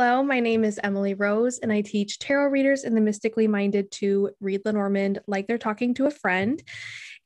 Hello, my name is Emily Rose, and I teach tarot readers and the Mystically Minded to read Lenormand like they're talking to a friend.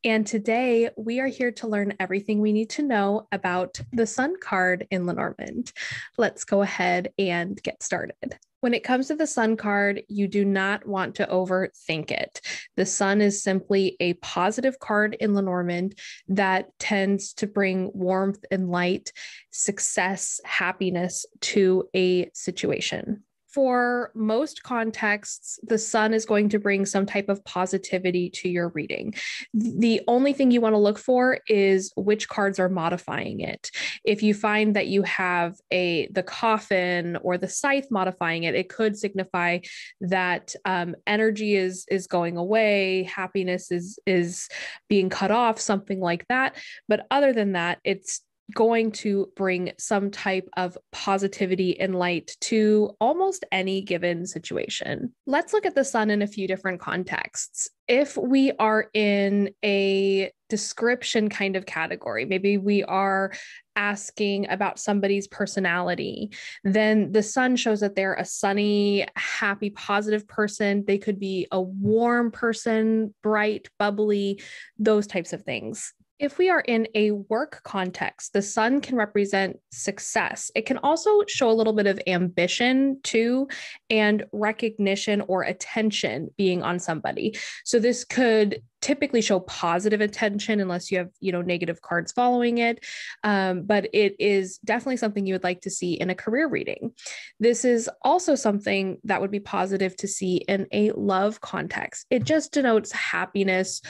And today we are here to learn everything we need to know about the Sun card in Lenormand. Let's go ahead and get started. When it comes to the sun card, you do not want to overthink it. The sun is simply a positive card in Lenormand that tends to bring warmth and light, success, happiness to a situation for most contexts, the sun is going to bring some type of positivity to your reading. The only thing you want to look for is which cards are modifying it. If you find that you have a the coffin or the scythe modifying it, it could signify that um, energy is is going away, happiness is is being cut off, something like that. But other than that, it's going to bring some type of positivity and light to almost any given situation. Let's look at the sun in a few different contexts. If we are in a description kind of category, maybe we are asking about somebody's personality, then the sun shows that they're a sunny, happy, positive person. They could be a warm person, bright, bubbly, those types of things. If we are in a work context, the sun can represent success. It can also show a little bit of ambition too, and recognition or attention being on somebody. So this could typically show positive attention unless you have you know negative cards following it. Um, but it is definitely something you would like to see in a career reading. This is also something that would be positive to see in a love context. It just denotes happiness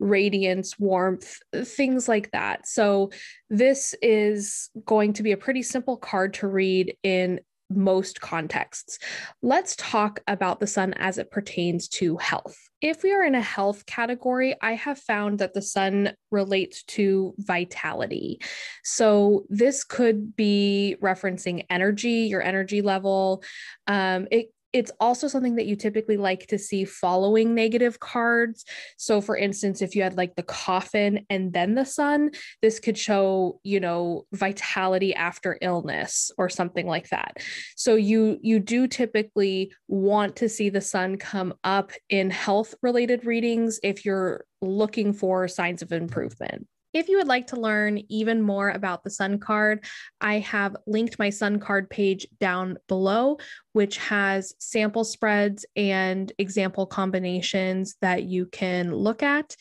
radiance, warmth, things like that. So, this is going to be a pretty simple card to read in most contexts. Let's talk about the sun as it pertains to health. If we are in a health category, I have found that the sun relates to vitality. So, this could be referencing energy, your energy level. Um, it it's also something that you typically like to see following negative cards. So, for instance, if you had like the coffin and then the sun, this could show, you know, vitality after illness or something like that. So, you you do typically want to see the sun come up in health related readings if you're looking for signs of improvement. If you would like to learn even more about the Sun card, I have linked my Sun card page down below, which has sample spreads and example combinations that you can look at.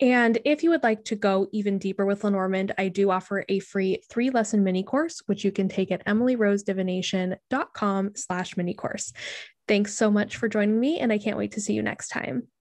And if you would like to go even deeper with Lenormand, I do offer a free three lesson mini course, which you can take at emilyrosedivination.com slash mini course. Thanks so much for joining me, and I can't wait to see you next time.